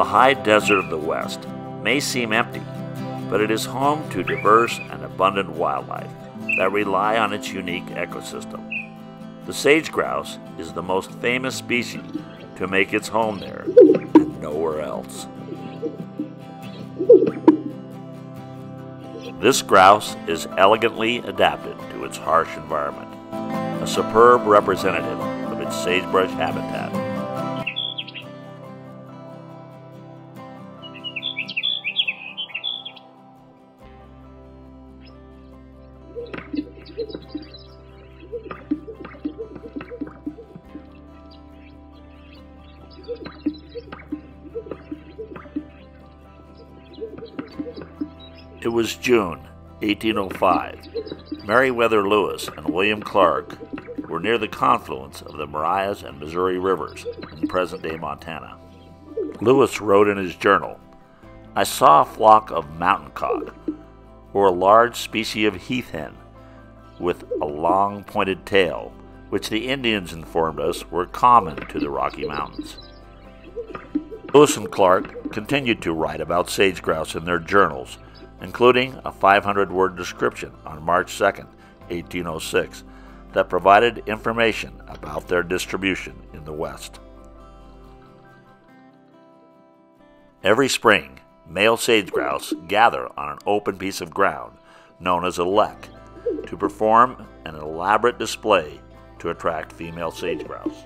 The high desert of the West may seem empty, but it is home to diverse and abundant wildlife that rely on its unique ecosystem. The sage grouse is the most famous species to make its home there and nowhere else. This grouse is elegantly adapted to its harsh environment, a superb representative of its sagebrush habitat. It was June 1805. Meriwether Lewis and William Clark were near the confluence of the Marias and Missouri rivers in present day Montana. Lewis wrote in his journal I saw a flock of mountain cock, or a large species of heath hen, with a long pointed tail, which the Indians informed us were common to the Rocky Mountains. Lewis and Clark continued to write about sage grouse in their journals including a 500 word description on March 2, 1806, that provided information about their distribution in the West. Every spring, male sage grouse gather on an open piece of ground known as a lek to perform an elaborate display to attract female sage grouse.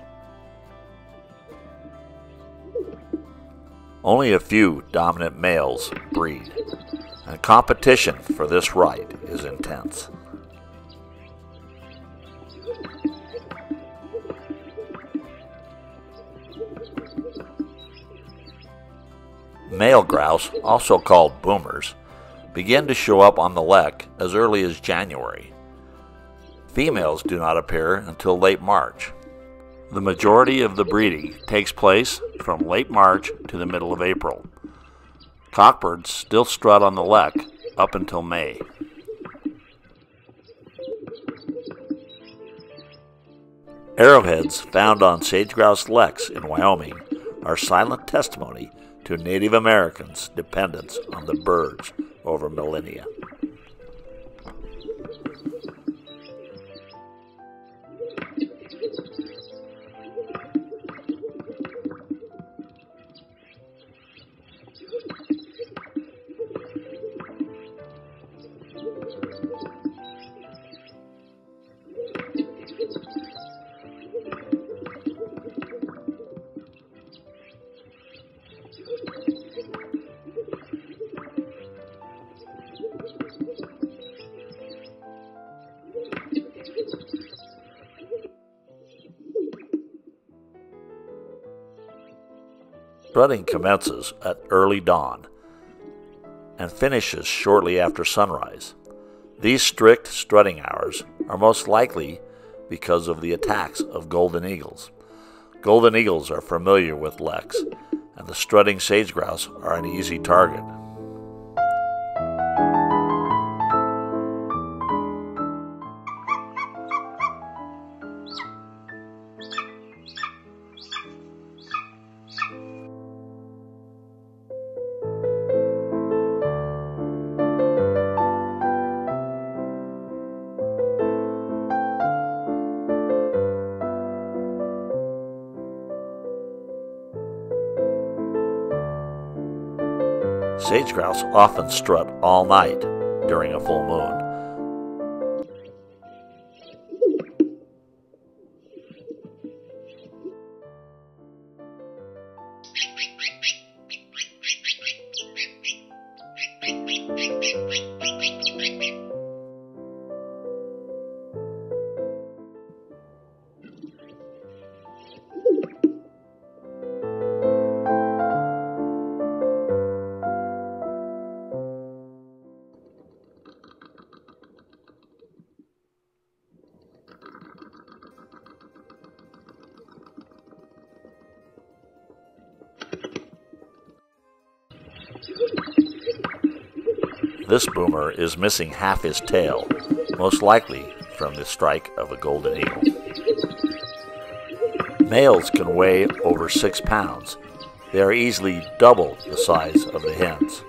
Only a few dominant males breed and competition for this right is intense. Male grouse, also called boomers, begin to show up on the lek as early as January. Females do not appear until late March. The majority of the breeding takes place from late March to the middle of April. Cockbirds still strut on the lek up until May. Arrowheads found on sage grouse leks in Wyoming are silent testimony to Native Americans' dependence on the birds over millennia. Strutting commences at early dawn and finishes shortly after sunrise. These strict strutting hours are most likely because of the attacks of golden eagles. Golden eagles are familiar with leks, and the strutting sage grouse are an easy target. Sage grouse often strut all night during a full moon. This boomer is missing half his tail, most likely from the strike of a golden eagle. Males can weigh over six pounds, they are easily double the size of the hens.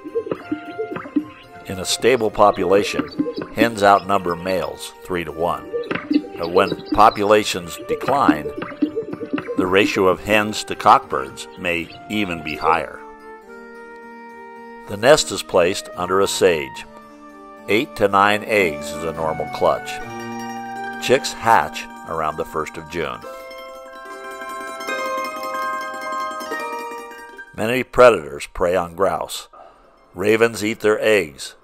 In a stable population, hens outnumber males 3 to 1. But when populations decline, the ratio of hens to cockbirds may even be higher. The nest is placed under a sage. Eight to nine eggs is a normal clutch. Chicks hatch around the 1st of June. Many predators prey on grouse. Ravens eat their eggs.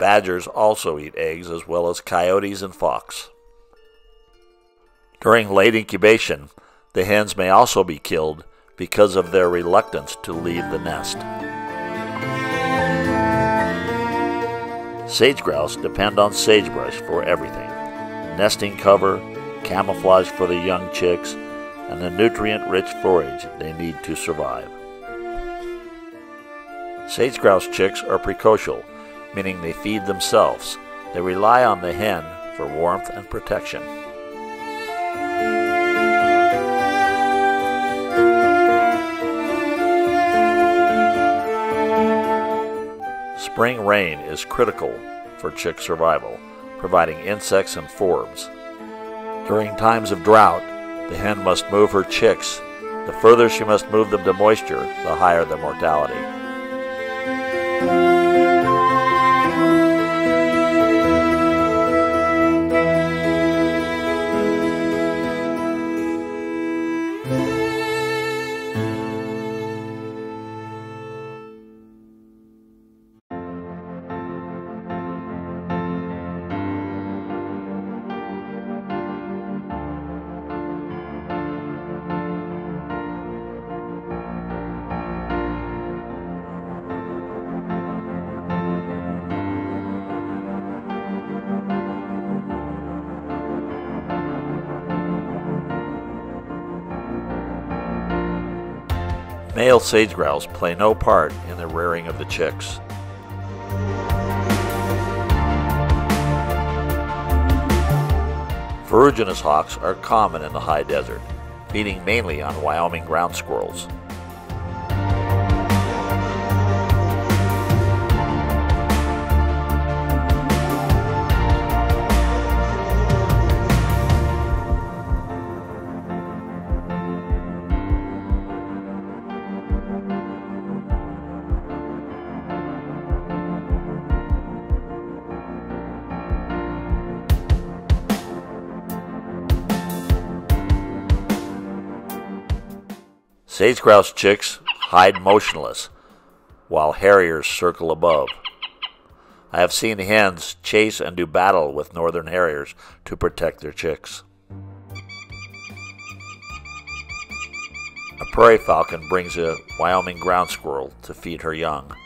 Badgers also eat eggs as well as coyotes and fox. During late incubation, the hens may also be killed because of their reluctance to leave the nest. Sage grouse depend on sagebrush for everything nesting cover, camouflage for the young chicks, and the nutrient rich forage they need to survive. Sage grouse chicks are precocial, meaning they feed themselves. They rely on the hen for warmth and protection. Spring rain is critical for chick survival, providing insects and forbs. During times of drought, the hen must move her chicks. The further she must move them to moisture, the higher the mortality. Male sage grouse play no part in the rearing of the chicks. Ferruginous hawks are common in the high desert, feeding mainly on Wyoming ground squirrels. Sage grouse chicks hide motionless, while harriers circle above. I have seen hens chase and do battle with northern harriers to protect their chicks. A prairie falcon brings a Wyoming ground squirrel to feed her young.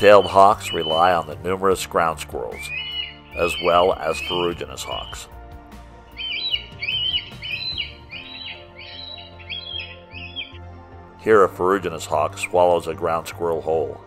Red-tailed hawks rely on the numerous ground squirrels, as well as ferruginous hawks. Here a ferruginous hawk swallows a ground squirrel whole.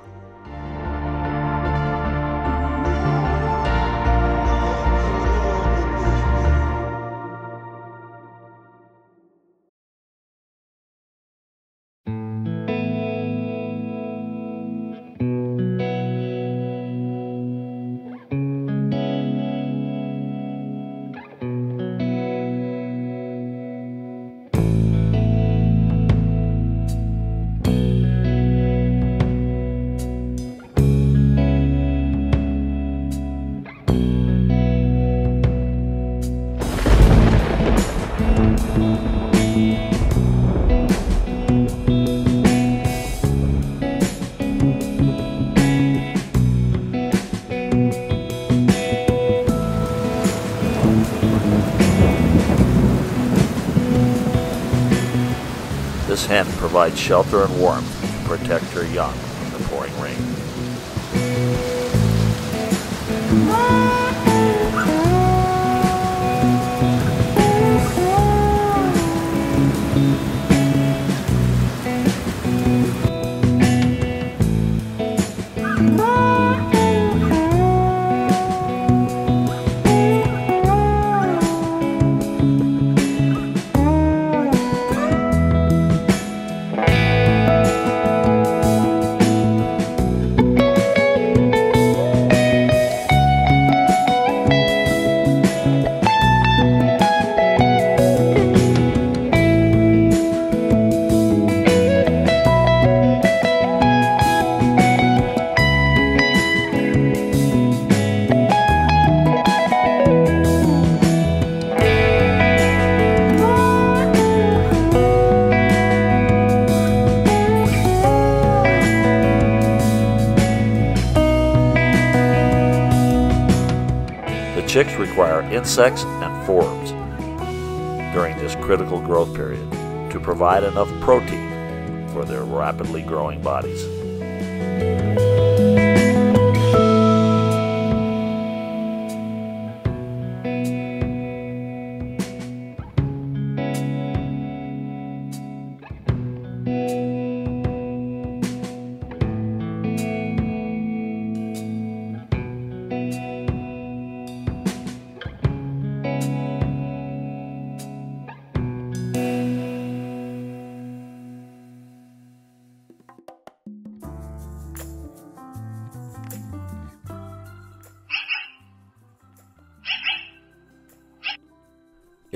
Hen provides shelter and warmth to protect her young chicks require insects and forbs during this critical growth period to provide enough protein for their rapidly growing bodies.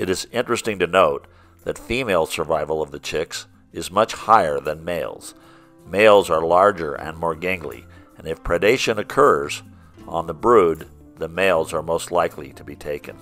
It is interesting to note that female survival of the chicks is much higher than males. Males are larger and more gangly, and if predation occurs on the brood, the males are most likely to be taken.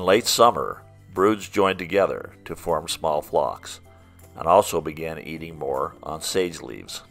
In late summer, broods joined together to form small flocks and also began eating more on sage leaves.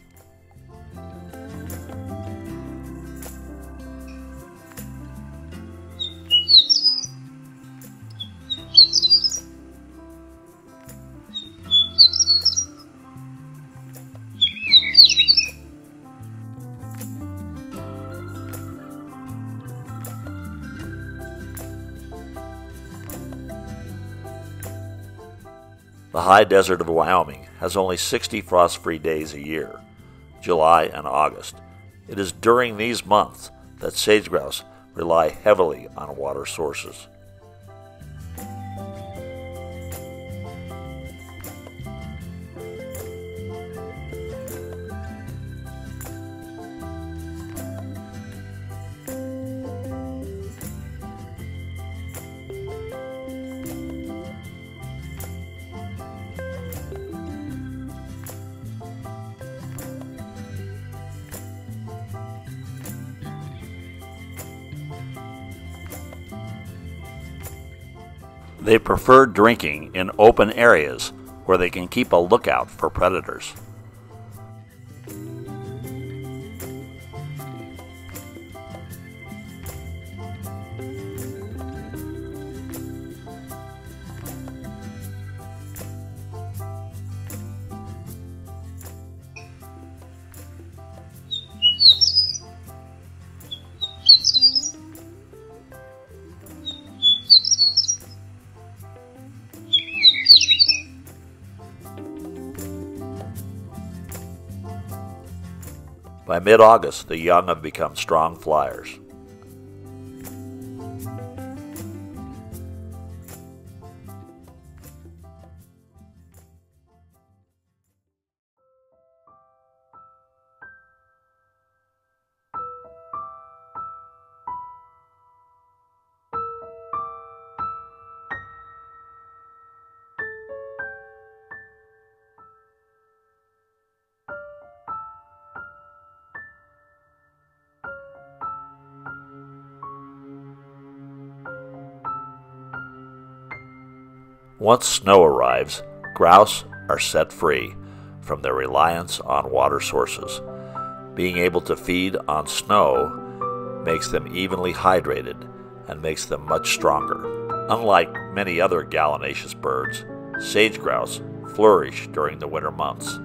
The high desert of Wyoming has only 60 frost free days a year, July and August. It is during these months that sage grouse rely heavily on water sources. They prefer drinking in open areas where they can keep a lookout for predators. By mid August, the young have become strong flyers. Once snow arrives, grouse are set free from their reliance on water sources. Being able to feed on snow makes them evenly hydrated and makes them much stronger. Unlike many other gallinaceous birds, sage grouse flourish during the winter months.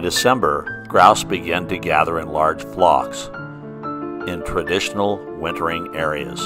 December, grouse begin to gather in large flocks in traditional wintering areas.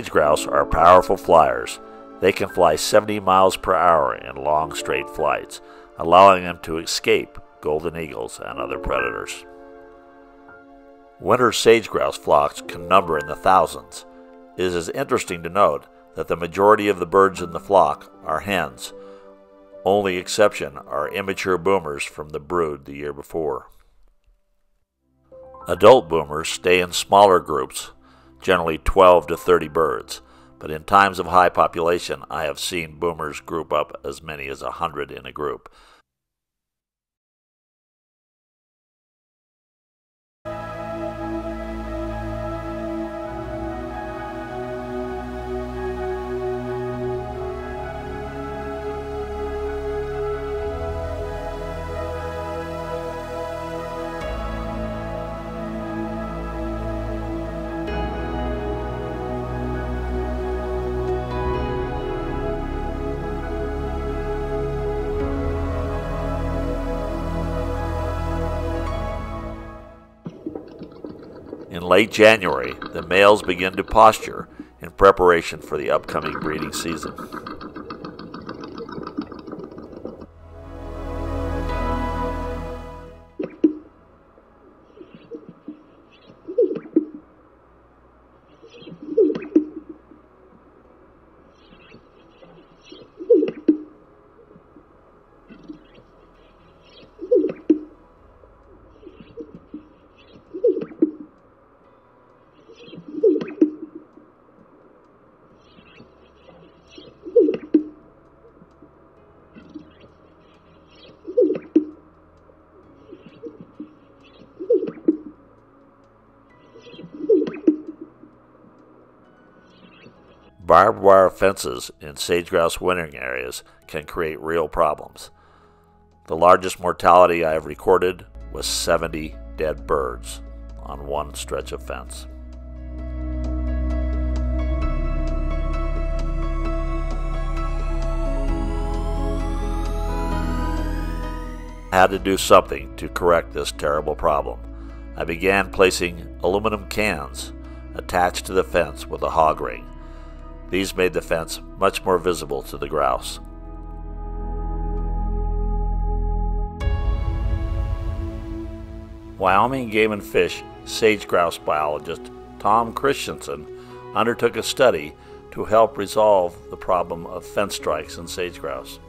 Sage grouse are powerful flyers. They can fly 70 miles per hour in long straight flights, allowing them to escape golden eagles and other predators. Winter sage grouse flocks can number in the thousands. It is interesting to note that the majority of the birds in the flock are hens. Only exception are immature boomers from the brood the year before. Adult boomers stay in smaller groups generally 12 to 30 birds, but in times of high population, I have seen boomers group up as many as a 100 in a group. Late January, the males begin to posture in preparation for the upcoming breeding season. Barbed wire fences in sage grouse wintering areas can create real problems. The largest mortality I have recorded was 70 dead birds on one stretch of fence. I had to do something to correct this terrible problem. I began placing aluminum cans attached to the fence with a hog ring. These made the fence much more visible to the grouse. Wyoming Game and Fish sage grouse biologist Tom Christiansen undertook a study to help resolve the problem of fence strikes in sage grouse.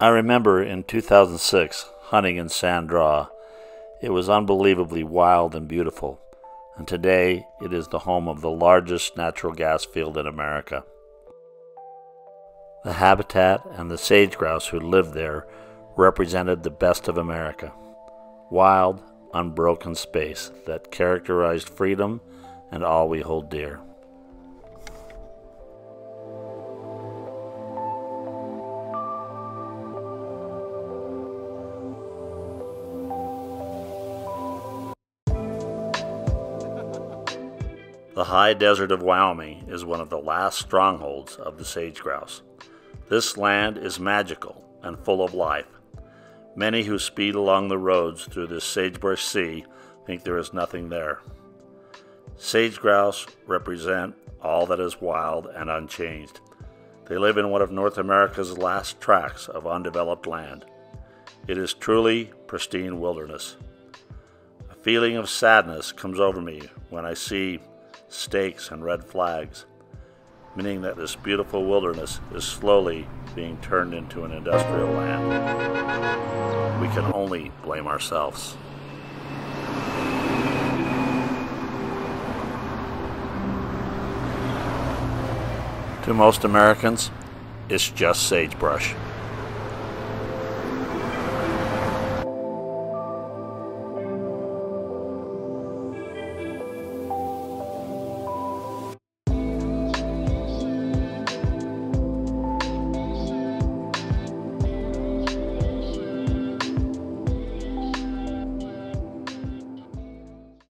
I remember in 2006 hunting in Sand Draw. It was unbelievably wild and beautiful, and today it is the home of the largest natural gas field in America. The habitat and the sage grouse who lived there represented the best of America wild, unbroken space that characterized freedom and all we hold dear. High desert of Wyoming is one of the last strongholds of the sage grouse. This land is magical and full of life. Many who speed along the roads through this sagebrush sea think there is nothing there. Sage grouse represent all that is wild and unchanged. They live in one of North America's last tracts of undeveloped land. It is truly pristine wilderness. A feeling of sadness comes over me when I see stakes and red flags, meaning that this beautiful wilderness is slowly being turned into an industrial land. We can only blame ourselves. To most Americans, it's just sagebrush.